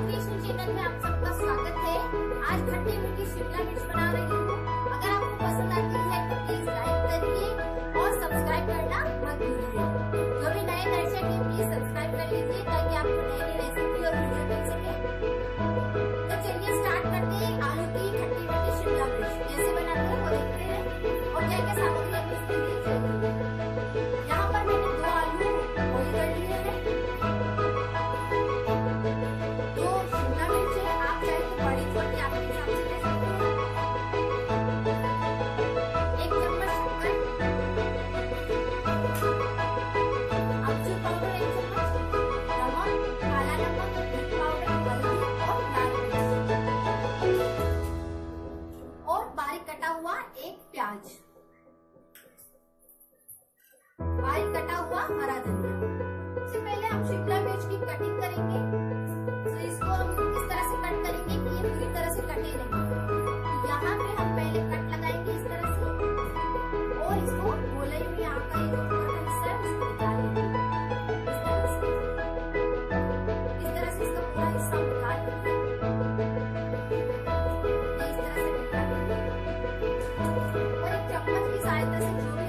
Vocational channel में आप सबका स्वागत है। आज भट्टे मिट्टी शिमला मिर्च बना रही हूँ। हरा धनिया सबसे पहले हम शिमला मिर्च की कटिंग करेंगे। तो इसको हम इस तरह से कट करेंगे कि ये पूरी तरह से कटे रहे। यहाँ पे हम पहले कट लगाएँगे इस तरह से। और इसको गोलाई में यहाँ का ये जो हिस्सा है उसको निकालेंगे। सहायता से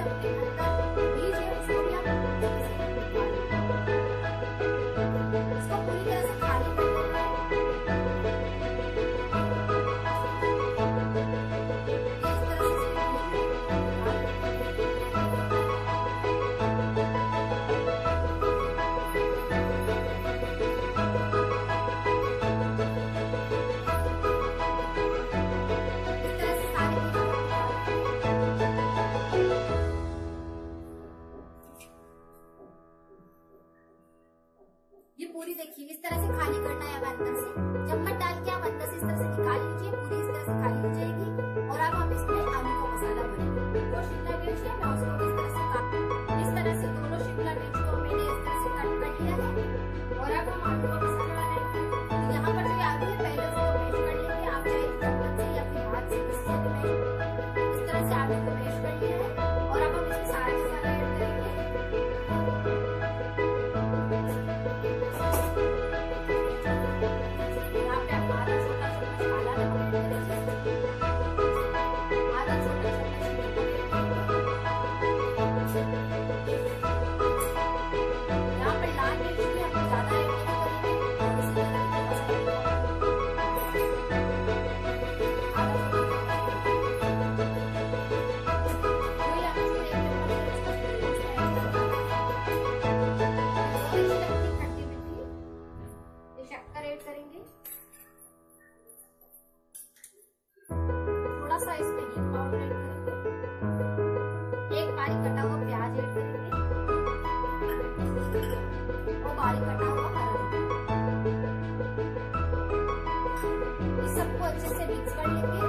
और जिससे बीच कर लेंगे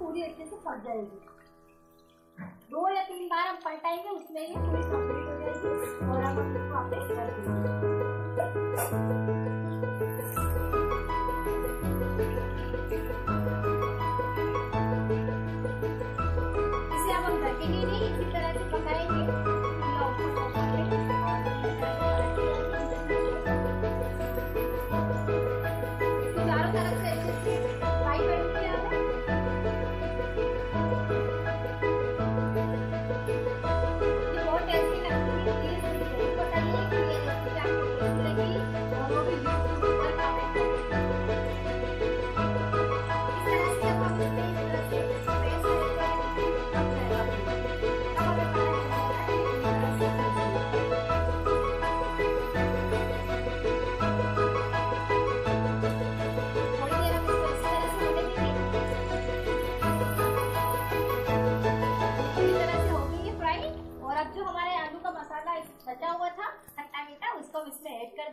पक जाएगी। दो या तीन बार हम पलटाएँगे, उसमें ही पूरी कंप्लीट हो जाएगी और हम इसको आपने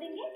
देंगे